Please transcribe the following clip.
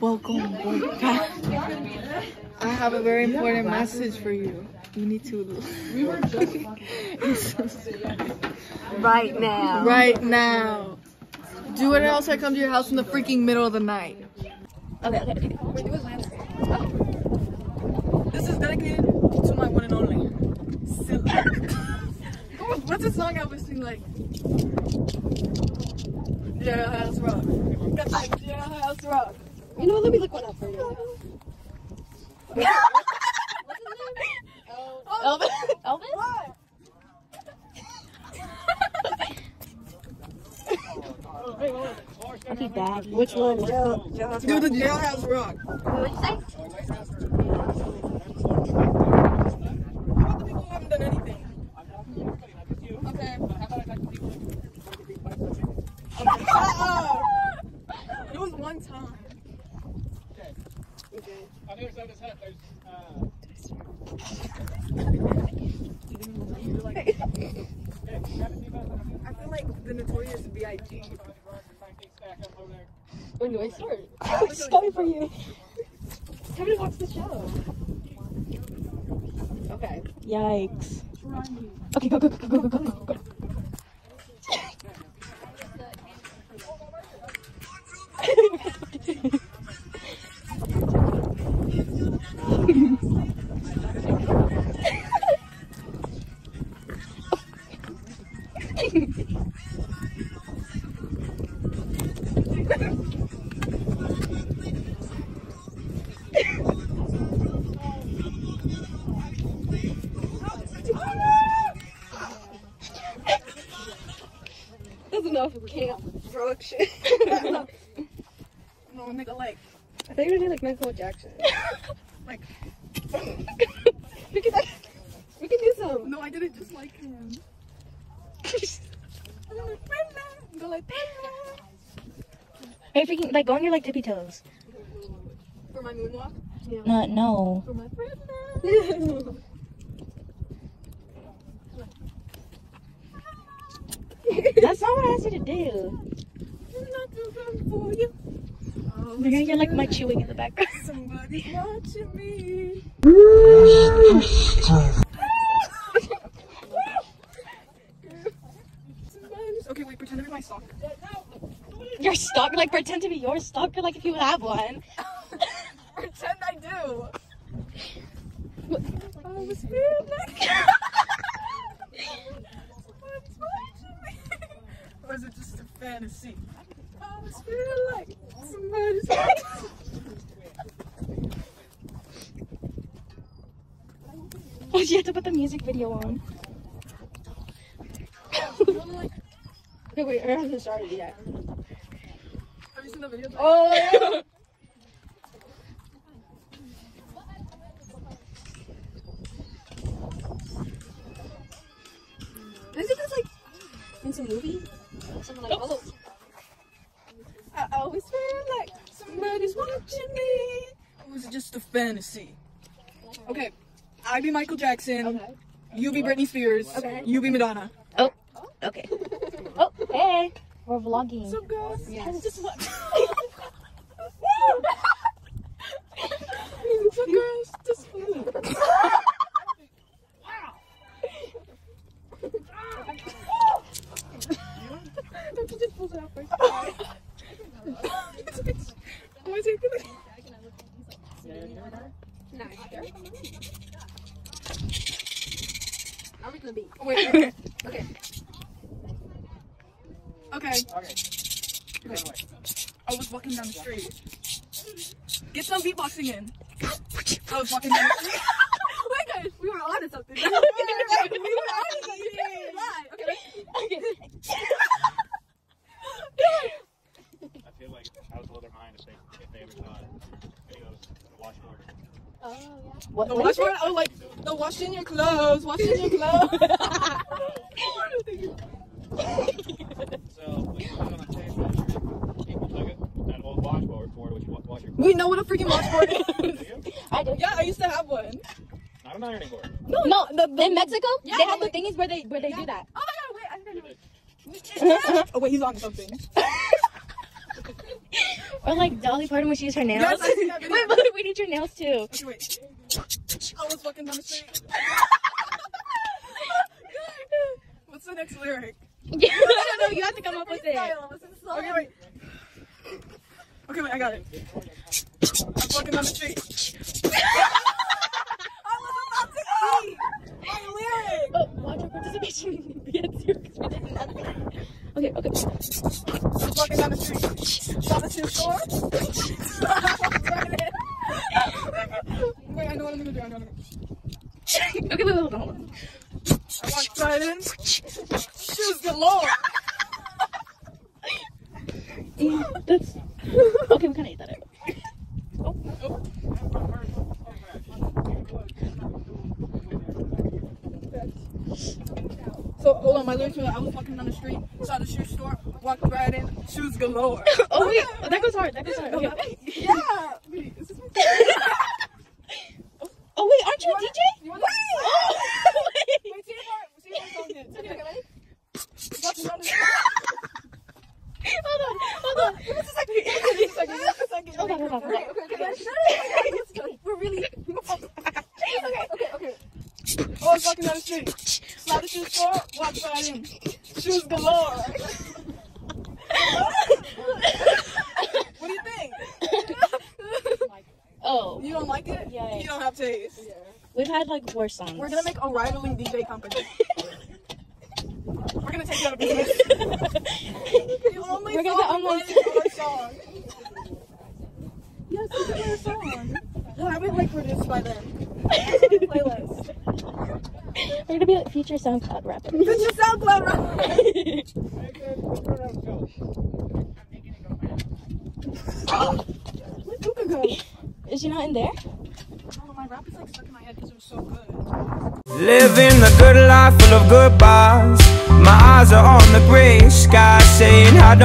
Welcome back. I have a very important message for you. You need to Right now. right now. Do it or else I come to your house in the freaking middle of the night. Okay, okay, okay. This is dedicated to my one and only. What's the song I was singing like? Jailhouse Rock. Got that Jailhouse Rock. You know? Let me look one up for you. Elvis? Elvis? Okay, bad. Which one? Joe. Joe. Do the Jailhouse Rock. What'd you say? How about the people who haven't done anything? Okay. Uh-uh. It was one time. On the other side of this hat, there's uh, I feel like the notorious B.I.G. stack up over there. When do I start? It's coming for you. Come to watch the show. Okay. Yikes. Okay, go, go, go, go, go, go, go, go. That's enough of camp drug shit. No, nigga, like, I think we do like Michael Jackson. like, we can we can do some. no, I didn't just like him. Go like, Hey, freaking, like, go on your, like, tippy toes. for my moonwalk. No, no. For my That's not what I asked you to do. I'm not too good for you. Oh, You're gonna get, like, my chewing in the background. somebody's watching me. Okay, wait, pretend to be my stalker. Your stalker, like, pretend to be your stalker, like, if you have one. Pretend I do. I was feeling like. Somebody's watching me. Or is it just a fantasy? Oh, I was feeling like somebody's watching Oh, you have to put the music video on. Okay, wait, I haven't started yet. Have you seen the video? Oh, yeah. Is it just like in some movie? Something like oh. I always feel like somebody's watching me. Or was it just a fantasy? Okay, I be Michael Jackson. Okay. You be Britney Spears. Okay. You be Madonna. Oh, okay. Oh, hey. We're vlogging. So girls, Yes. just what? so girls, just what? You just pull it out first? Why is it gonna- Are we gonna be? Wait, okay. Okay. Okay. Okay. I was walking down the street. Get some beatboxing in. I was walking down the street. Wait, guys, we were on to something. we were on to something. Lie. Okay. I feel like I was blow their mind if they if they ever saw videos of the washboard. What, The what wash is it? word? Oh, like the washing your clothes, washing your clothes. So we put it on a tape measure. People took it, that old washboard for which you wash your we know what a freaking washboard is. I do. yeah, I used to have one. Not Not an ironing board. No, the- the- in Mexico, Yeah, they have the like- thingies where they where they do that. Oh my god, wait, I think I know. oh wait, he's on something. Or like Dolly Parton when she used her nails. Yes, I see that video. Wait, but we need your nails too. Okay, wait. I was fucking down the street. What's the next lyric? Yeah, I don't know. You have to come up with it. Okay, wait. Okay, wait, I got it. I'm fucking down the street. I was about to eat my lyric. Oh, watch our participation. We had zero 'cause we did nothing. Okay, okay. I'm fucking down the street. Down the shoe store. wait, I know what I'm gonna do. I know what I'm gonna do. Okay, wait, hold on, hold on. I right in. Shoes galore. Yeah, that's okay. We kind of ate that out. So hold on, my lyrics I was walking down the street, saw the shoe store, walked right in, shoes galore. Oh wait, that goes hard. That goes hard. Okay. yeah. Wait, is this my Oh wait, aren't you a DJ? You want Oh, wait. Wait, see if our, see if our song hits. Okay, okay, ready? Walking down the street. Hold on, hold on. Give us a second. Give us a second. Give us a second. Hold on, hold on, hold on. Okay, okay, okay. We're really. okay, okay, okay. Oh, I was walking down the street. Saw the shoe store, walked right in. Shoes galore. what do you think? Oh, You don't like it? Yeah. You don't have taste. Yeah. we've had like worse songs. We're gonna make a rivaling DJ company. We're gonna take you out of business. You only We're gonna song get online- playing our song. Yes, we can play our song. We'll have it like produced by then. Playlist. We're gonna be like future SoundCloud rappers. This is SoundCloud right? Where'd Luca go? Is she not in there? Oh, my rap is like stuck in my head because it was so good. Living the good life full of goodbyes. My eyes are on the gray sky saying, I don't.